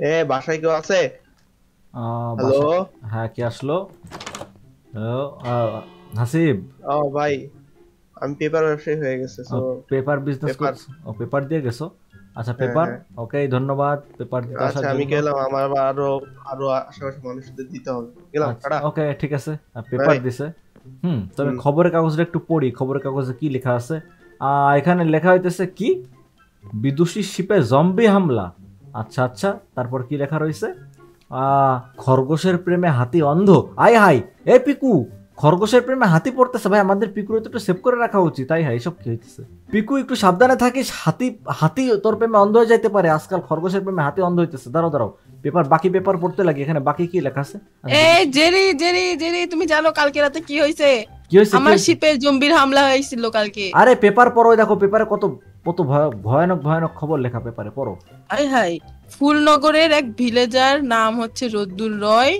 এ বাসায় কেউ আছে? হ্যালো হ্যাঁ কে আসলো? হাসিব? ও ভাই আমি পেপার ব্যবসায়ী হয়ে গেছে পেপার বিজনেস. ও পেপার দিয়ে গেছো? আচ্ছা হ্যাঁ, পেপার হ্যাঁ। ওকে ধন্যবাদ পেপার দিতে আসার আচ্ছা আমি গেলাম আমার আরও আরও আশেপাশে মানুষদের দিতে হবে। গেলাম আচ্ছা, ওকে ঠিক আছে। পেপার দিছে। হুম তবে খবরের কাগজটা একটু পড়ি খবরের কাগজে কি লেখা আছে? আহ, এখানে লেখা হইতেছে কি? বিদুষী শিপে জম্বি হামলা। আচ্ছা আচ্ছা তারপর কি লেখা রয়েছে? খরগোশের প্রেমে হাতি অন্ধ। আয় হাই এ পিকু খরগোশের প্রেমে হাতি পড়তেছে। ভাই আমাদের পিকুর তো একটু সেভ করে রাখা উচিত। তাই হ্যাঁ এসব কি হইতেছে? পিকু একটু সাবধানে থাকিস হাতি হাতি তোর প্রেমে অন্ধ হয়ে যাইতে পারে। আজকাল খরগোশের প্রেমে হাতি অন্ধ হইতেছে। দাঁড়াও দাঁড়াও পেপার বাকি পেপার পড়তে লাগে। এখানে বাকি কি লেখা আছে? এই জেরি জেরি জেরি তুমি জানো কালকে রাতে কি হয়েছে কি হয়েছে আমার হয়েছে? শিপে জম্বির হামলা হয়েছিল কালকে। আরে পেপার পড়ো দেখো পেপারে কত কত ভয়ানক ভয়ানক খবর লেখা পেপারে পড়ো। I high. ফুলনগরের এক ভিলেজার নাম হচ্ছে রোদ্দুর রয়।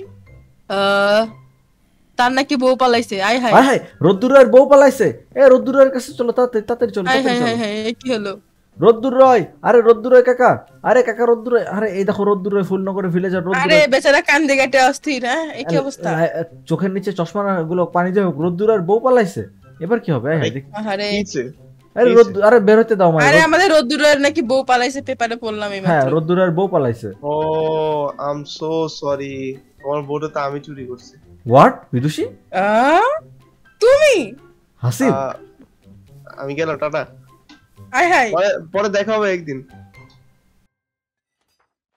তার নাকি বউ পালাইছে। আই হাই হায় হায় রোদ্দুরের বউ পালাইছে? এ রোদ্দুরের কাছে চলো তাড়াতাড়ি তাড়াতাড়ি চলো হাই হাই হাই হাই কি হলো? রোদ্দুর রয় আরে রোদ্দুর রয় কাকা আরে কাকা রোদ্দুর রয় আরে এই দেখো রোদ্দুর রয় ফুলনগরে ভিলেজার রোদ্দুর আরে বেচারা কান্দে কাটে অস্থির হ্যাঁ? এই কি অবস্থা? চোখের নিচে চশমা গুলো পানি দিয়ে রোদ্দুরের বউ পালাইছে? এবার কি হবে? হায়। আরে কিছে আরে রোদ রোদ্দুর আরে বের হতে দাও মানে আরে আমাদের রোদ্দুরের নাকি বউ পালাইছে পেপারে পড়লাম এই হ্যাঁ বউ পালাইছে। ও আই এম সো সরি তোমার বউটা তো আমি চুরি করছি। হোয়াট বিদুষী? আহ? তুমি? হাসিব আমি গেলাম টাটা। আয় হাই। পরে দেখা হবে একদিন।